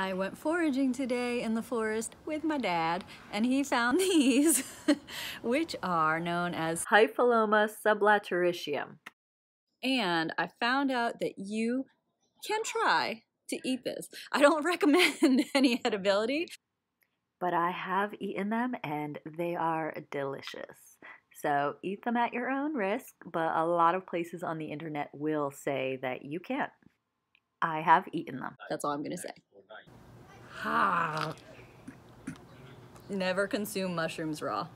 I went foraging today in the forest with my dad, and he found these, which are known as Hypholoma sublateritium. And I found out that you can try to eat this. I don't recommend any edibility, but I have eaten them and they are delicious. So eat them at your own risk, but a lot of places on the internet will say that you can't. I have eaten them. That's all I'm going to say. Ha! Never consume mushrooms raw.